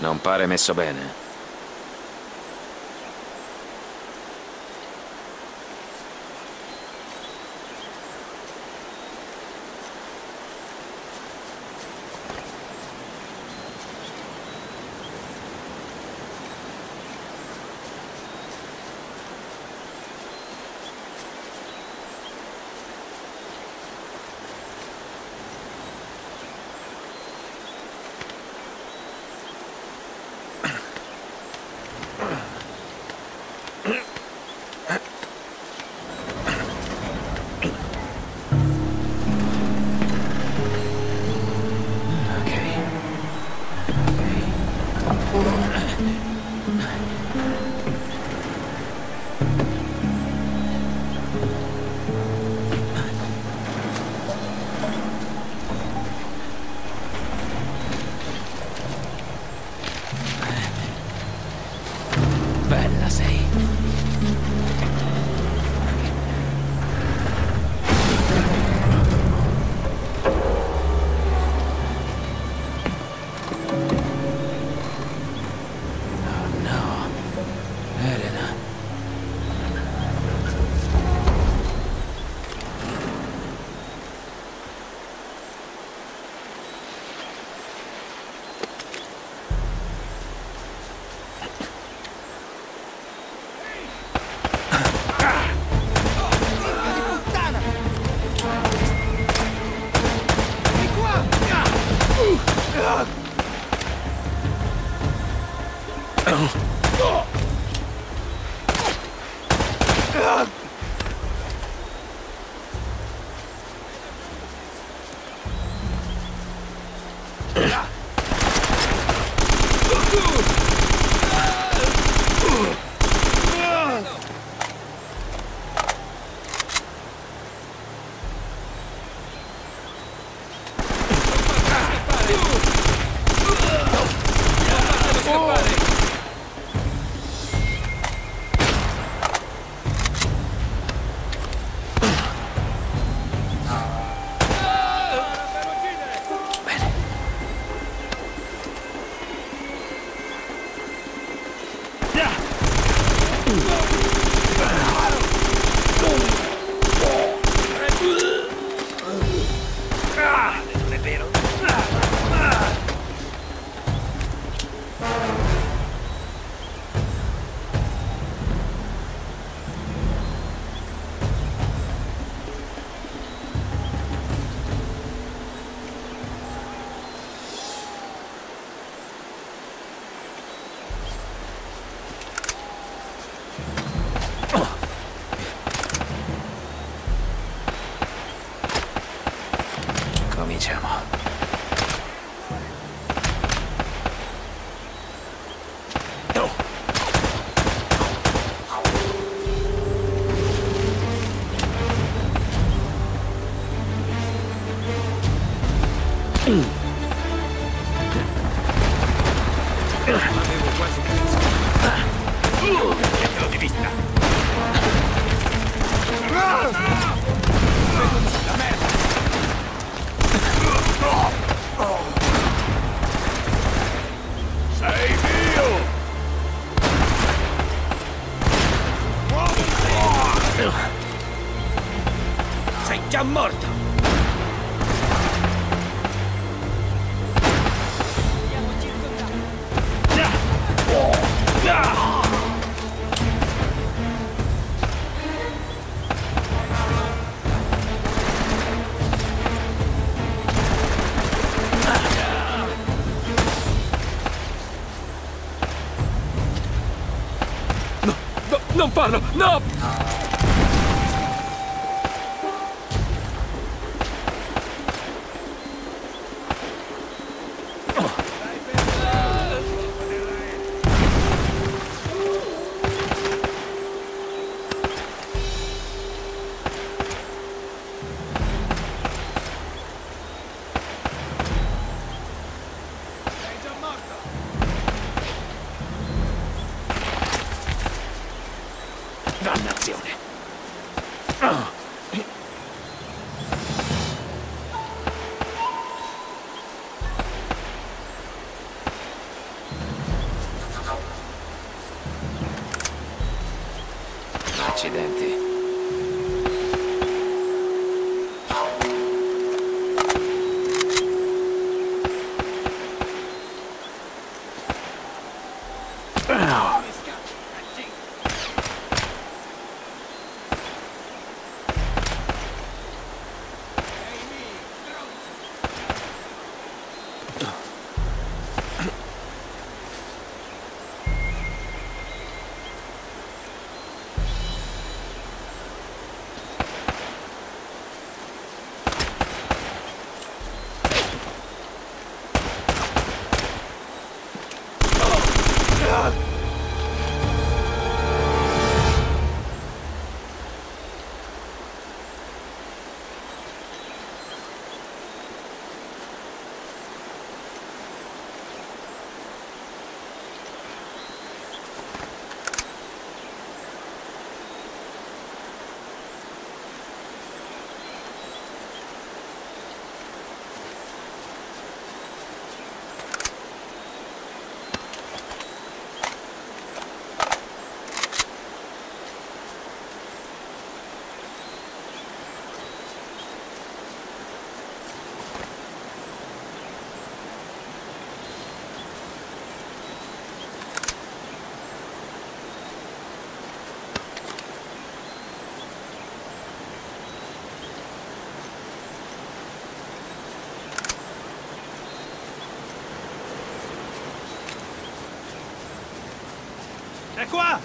Non pare messo bene. Bene. 能理解吗？Sei già morto! No, non farlo! No! Accidenti. È qua!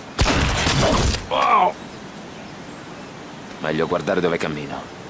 Meglio guardare dove cammino.